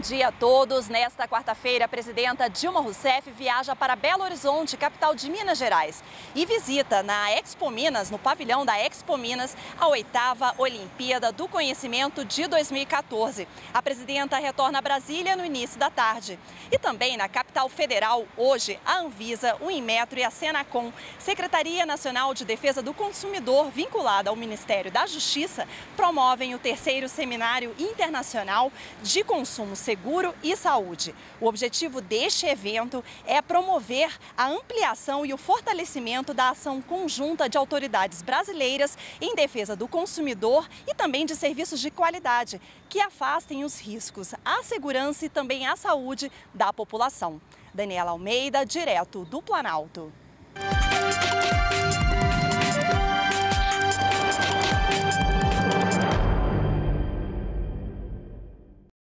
dia a todos. Nesta quarta-feira, a presidenta Dilma Rousseff viaja para Belo Horizonte, capital de Minas Gerais, e visita na Expo Minas, no pavilhão da Expo Minas, a oitava Olimpíada do Conhecimento de 2014. A presidenta retorna a Brasília no início da tarde. E também na capital federal, hoje, a Anvisa, o Inmetro e a Senacom, Secretaria Nacional de Defesa do Consumidor, vinculada ao Ministério da Justiça, promovem o terceiro Seminário Internacional de Consumo Seguro e Saúde. O objetivo deste evento é promover a ampliação e o fortalecimento da ação conjunta de autoridades brasileiras em defesa do consumidor e também de serviços de qualidade, que afastem os riscos à segurança e também à saúde da população. Daniela Almeida, direto do Planalto.